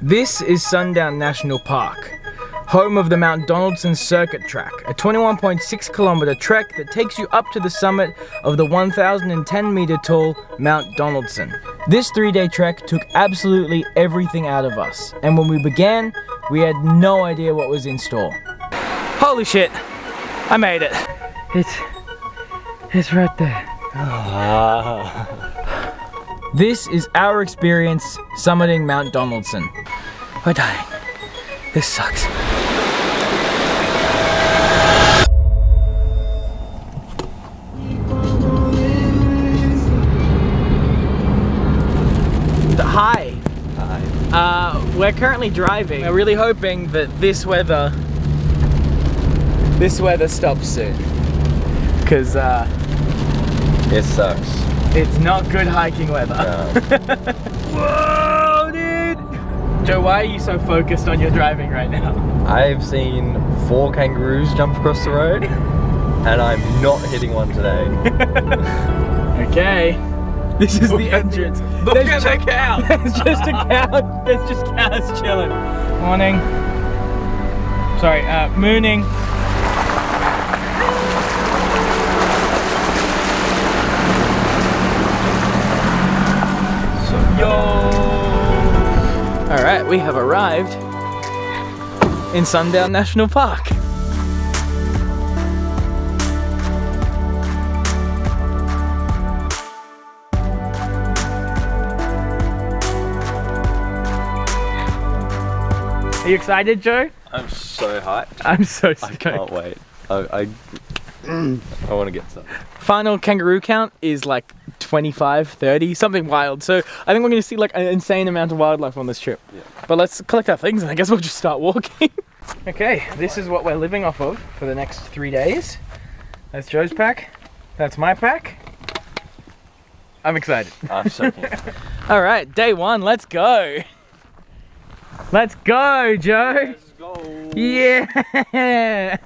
This is Sundown National Park, home of the Mount Donaldson Circuit Track, a 21.6 kilometer trek that takes you up to the summit of the 1,010 meter tall Mount Donaldson. This three day trek took absolutely everything out of us, and when we began, we had no idea what was in store. Holy shit, I made it. It's, it's right there. Ah. This is our experience summiting Mount Donaldson. We're dying. This sucks. Hi. Hi. Uh, we're currently driving. We're really hoping that this weather, this weather stops soon. Cause uh, It sucks. It's not good hiking weather. No. Whoa, dude! Joe, why are you so focused on your driving right now? I've seen four kangaroos jump across the road, and I'm not hitting one today. Okay. This is the entrance. Look There's at just- the cow. There's just a cow. There's just cows chilling. Morning. Sorry, uh, mooning. We have arrived in Sundown National Park. Are you excited, Joe? I'm so hyped. I'm so I can't wait. I I, I want to get some. Final kangaroo count is like 25, 30, something wild. So I think we're going to see like an insane amount of wildlife on this trip. Yeah. But let's collect our things and I guess we'll just start walking. okay, this is what we're living off of for the next three days. That's Joe's pack. That's my pack. I'm excited. I'm so. All right, day one, let's go. Let's go, Joe. go. Yeah!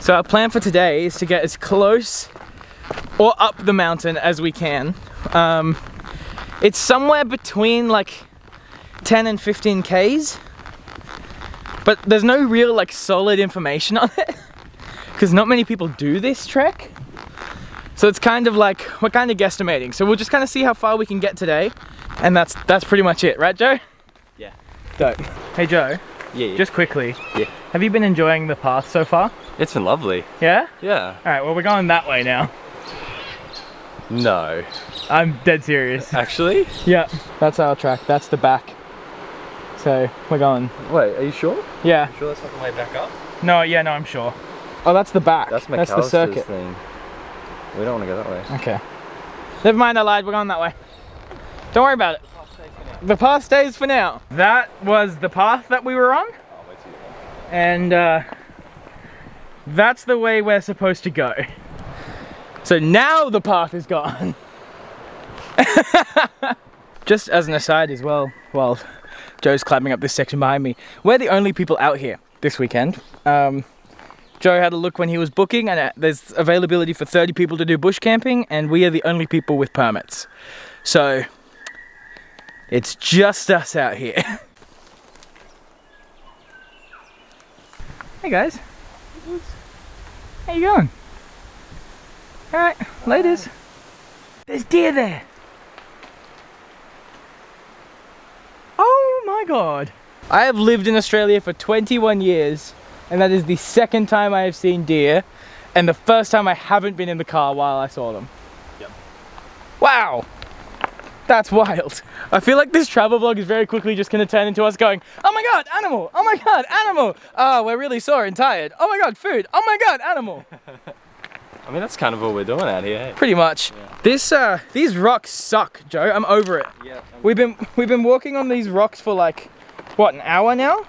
so our plan for today is to get as close or up the mountain as we can. Um, it's somewhere between like 10 and 15 Ks, but there's no real like solid information on it because not many people do this trek. So it's kind of like, we're kind of guesstimating. So we'll just kind of see how far we can get today. And that's that's pretty much it, right Joe? Yeah. Dope. Hey Joe, Yeah. yeah. just quickly. Yeah. Have you been enjoying the path so far? It's been lovely. Yeah? Yeah. Alright, well we're going that way now. No. I'm dead serious. Actually. yeah, that's our track. That's the back. So we're going. Wait. Are you sure? Yeah. Sure that's not the way back up? No, yeah, no, I'm sure. Oh, that's the back. That's that's the circuit. thing. We don't want to go that way. Okay. Never mind, I lied. We're going that way. Don't worry about it. The path stays for now. That was the path that we were on, and uh, that's the way we're supposed to go. So now the path is gone. Just as an aside as well, while Joe's climbing up this section behind me, we're the only people out here this weekend. Um, Joe had a look when he was booking, and uh, there's availability for 30 people to do bush camping, and we are the only people with permits. So it's just us out here. hey guys, how you going? All right, ladies. There's deer there. Oh my god. I have lived in Australia for 21 years and that is the second time I have seen deer and the first time I haven't been in the car while I saw them. Yep. Wow. That's wild. I feel like this travel vlog is very quickly just gonna turn into us going, oh my god, animal! Oh my god, animal! Oh, we're really sore and tired. Oh my god, food! Oh my god, animal! I mean, that's kind of what we're doing out here. Pretty much. This uh these rocks suck, Joe. I'm over it. Yeah. We've been we've been walking on these rocks for like what an hour now?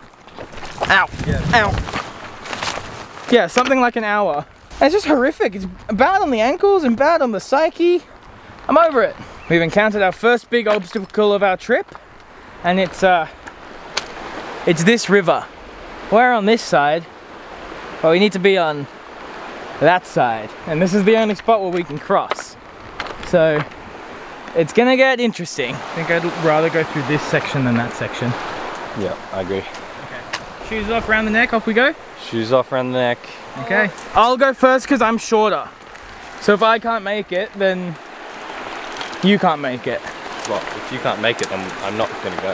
Ow. Yeah. Ow. Yeah, something like an hour. It's just horrific. It's bad on the ankles and bad on the psyche. I'm over it. We've encountered our first big obstacle of our trip, and it's uh it's this river. We're on this side, but we need to be on that side. And this is the only spot where we can cross. So it's gonna get interesting. I think I'd rather go through this section than that section. Yeah, I agree. Okay. Shoes off around the neck, off we go. Shoes off around the neck. Okay. I'll go first because I'm shorter. So if I can't make it, then you can't make it. Well, if you can't make it, then I'm not gonna go.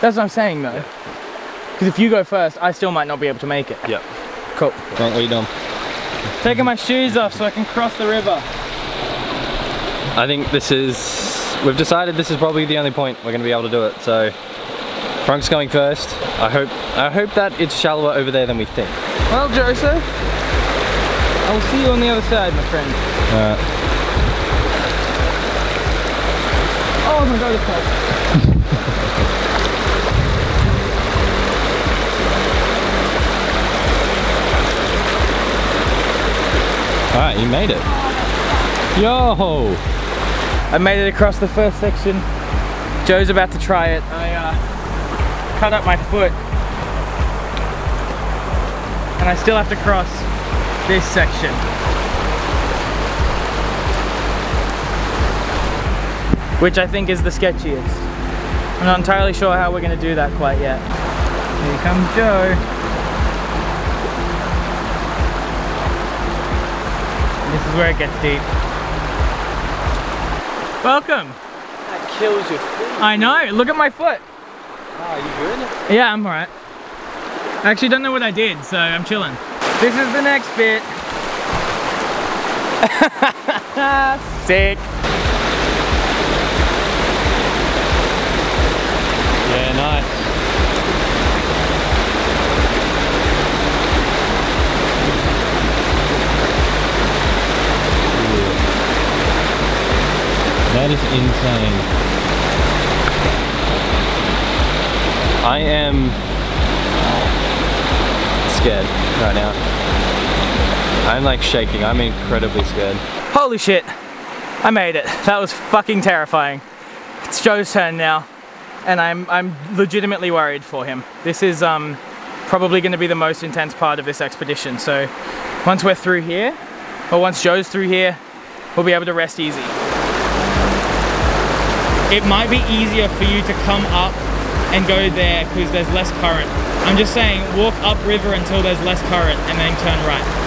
That's what I'm saying though. Because if you go first, I still might not be able to make it. Yep. Cool. Frank, what are you doing? Taking my shoes off so I can cross the river. I think this is, we've decided this is probably the only point we're gonna be able to do it, so Frank's going first. I hope, I hope that it's shallower over there than we think. Well, Joseph, I'll see you on the other side, my friend. Alright. Oh my god, it's Alright, you made it. Yo! I made it across the first section. Joe's about to try it. I uh, cut up my foot. And I still have to cross this section. Which I think is the sketchiest. I'm not entirely sure how we're going to do that quite yet. Here comes Joe. Is where it gets deep. Welcome. That kills your feet. I know, look at my foot. Are you good? Yeah, I'm alright. I actually don't know what I did, so I'm chilling. This is the next bit. Sick. Insane. I am scared right now. I'm like shaking. I'm incredibly scared. Holy shit. I made it. That was fucking terrifying. It's Joe's turn now. And I'm I'm legitimately worried for him. This is um probably gonna be the most intense part of this expedition. So once we're through here, or once Joe's through here, we'll be able to rest easy. It might be easier for you to come up and go there because there's less current. I'm just saying, walk upriver until there's less current and then turn right.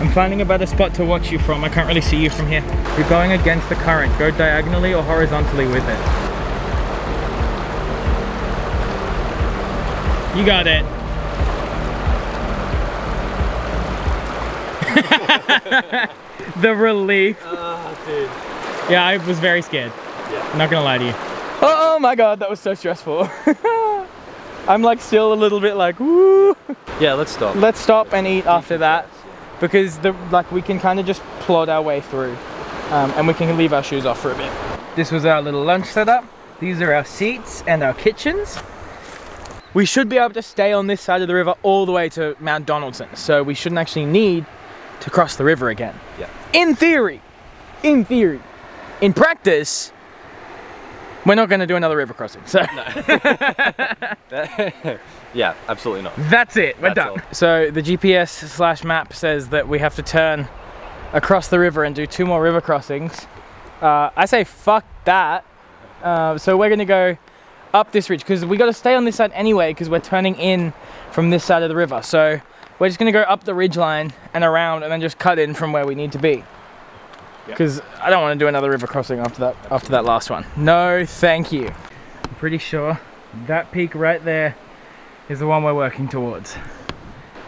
I'm finding a better spot to watch you from. I can't really see you from here. You're going against the current. Go diagonally or horizontally with it. You got it. the relief. Oh, dude. Yeah, I was very scared. Yeah. I'm not gonna lie to you. Oh my god, that was so stressful. I'm like still a little bit like, woo. Yeah, let's stop. Let's stop and eat after that because the like we can kind of just plod our way through um, and we can leave our shoes off for a bit. This was our little lunch setup. These are our seats and our kitchens. We should be able to stay on this side of the river all the way to Mount Donaldson, so we shouldn't actually need to cross the river again. Yeah. In theory, in theory, in practice, we're not going to do another river crossing. So yeah, absolutely not. that's it. We're That's done. So the GPS slash map says that we have to turn across the river and do two more river crossings. Uh, I say fuck that. Uh, so we're going to go up this ridge because we got to stay on this side anyway because we're turning in from this side of the river. So we're just going to go up the ridge line and around and then just cut in from where we need to be. Because I don't want to do another river crossing after that after that last one. No, thank you. I'm pretty sure that peak right there is the one we're working towards.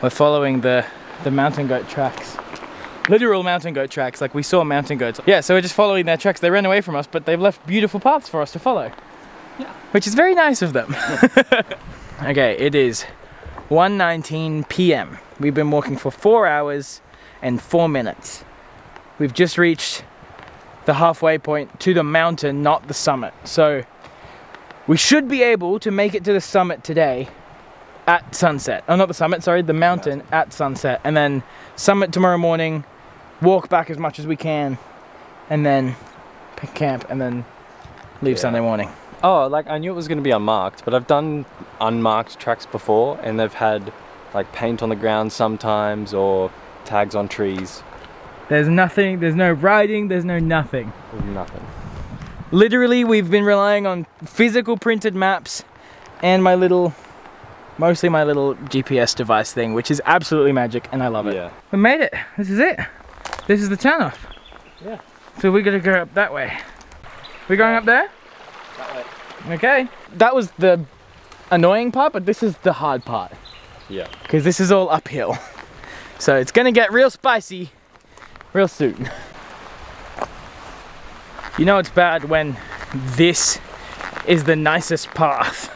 We're following the the mountain goat tracks. Literal mountain goat tracks, like we saw mountain goats. Yeah, so we're just following their tracks. They ran away from us, but they've left beautiful paths for us to follow. Yeah. Which is very nice of them. okay, it is 1:19 p.m. We've been walking for 4 hours and 4 minutes. We've just reached the halfway point to the mountain, not the summit. So we should be able to make it to the summit today at sunset. Oh, not the summit, sorry, the mountain at sunset. And then summit tomorrow morning, walk back as much as we can, and then pick camp, and then leave Yeah. Sunday morning. Oh, like I knew it was going to be unmarked, but I've done unmarked tracks before, and they've had like paint on the ground sometimes or tags on trees. There's nothing, there's no writing, there's no nothing. Nothing. Literally, we've been relying on physical printed maps and my little, mostly my little GPS device thing, which is absolutely magic, and I love it. Yeah. We made it. This is it. This is the turn off. Yeah. So we gotta go up that way. We going up there? That way. Okay. That was the annoying part, but this is the hard part. Yeah. Because this is all uphill. So it's gonna get real spicy real soon. You know it's bad when this is the nicest path.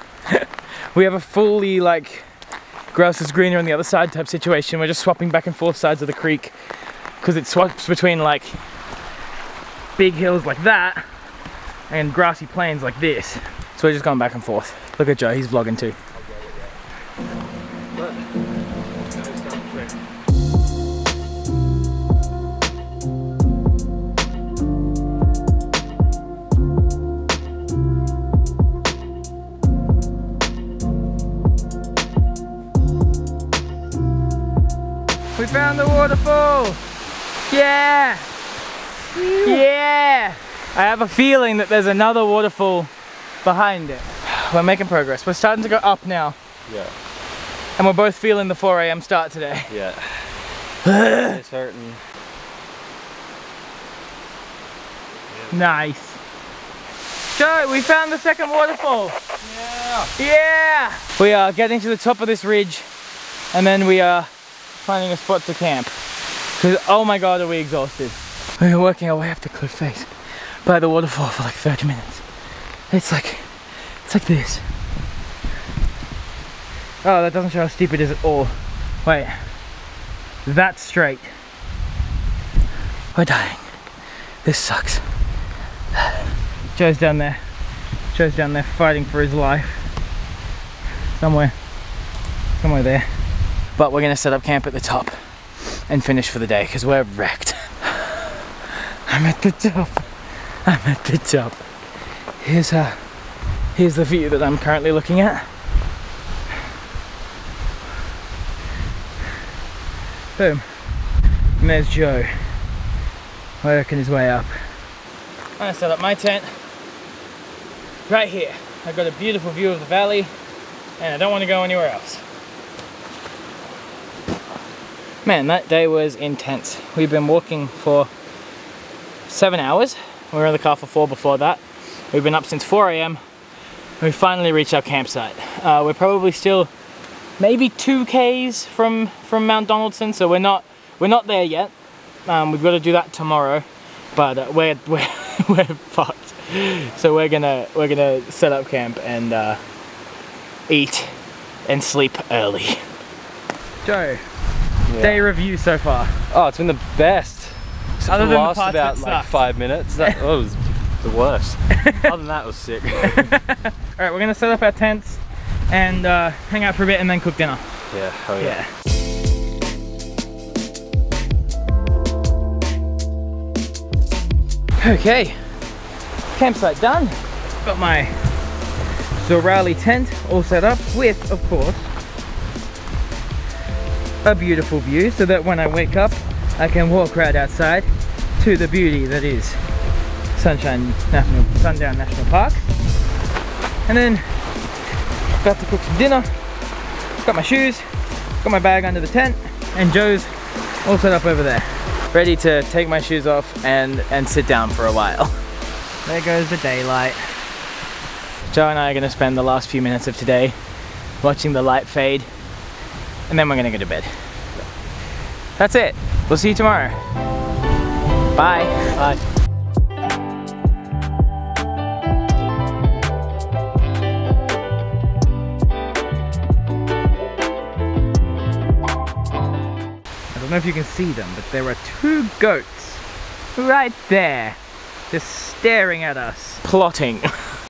we have a fully like grass is greener on the other side type situation. We're just swapping back and forth sides of the creek because it swaps between like big hills like that and grassy plains like this. So we're just going back and forth. Look at Joe, he's vlogging too. Found the waterfall! Yeah! Yeah! I have a feeling that there's another waterfall behind it. We're making progress. We're starting to go up now. Yeah. And we're both feeling the 4 a.m. start today. Yeah. it's hurting. Nice. So, we found the second waterfall. Yeah. Yeah! We are getting to the top of this ridge and then we are finding a spot to camp. Because, oh my god, are we exhausted. We've been working our way up the cliff face by the waterfall for like 30 minutes. It's like, it's like this. Oh, that doesn't show how steep it is at all. Wait, that's straight. We're dying. This sucks. Joe's down there. Joe's down there fighting for his life. Somewhere. Somewhere there. But we're gonna set up camp at the top and finish for the day because we're wrecked. I'm at the top. I'm at the top. Here's uh here's the view that I'm currently looking at. Boom. And there's Joe. Working his way up. I'm gonna set up my tent right here. I've got a beautiful view of the valley and I don't want to go anywhere else. Man, that day was intense. We've been walking for seven hours. We were in the car for four before that. We've been up since 4 a.m. We finally reached our campsite. Uh, we're probably still maybe two k's from from Mount Donaldson, so we're not we're not there yet. Um, we've got to do that tomorrow, but uh, we're we're we're fucked. So we're gonna we're gonna set up camp and uh, eat and sleep early. Joe, day review so far. Oh, it's been the best. Except Other than the last about that like five minutes. That, that was the worst. Other than that, it was sick. All right, we're gonna set up our tents and uh, hang out for a bit and then cook dinner. yeah. Oh yeah. Yeah. Okay, campsite done. Got my Zorali tent all set up with, of course, a beautiful view so that when I wake up, I can walk right outside to the beauty that is Sunshine National, Sundown National Park. And then, about to cook some dinner. Got my shoes, got my bag under the tent, and Joe's all set up over there. Ready to take my shoes off and, and sit down for a while. There goes the daylight. Joe and I are gonna spend the last few minutes of today watching the light fade, and then we're gonna go to bed. That's it. We'll see you tomorrow. Bye. Bye. I don't know if you can see them, but there are two goats right there, just staring at us. Plotting.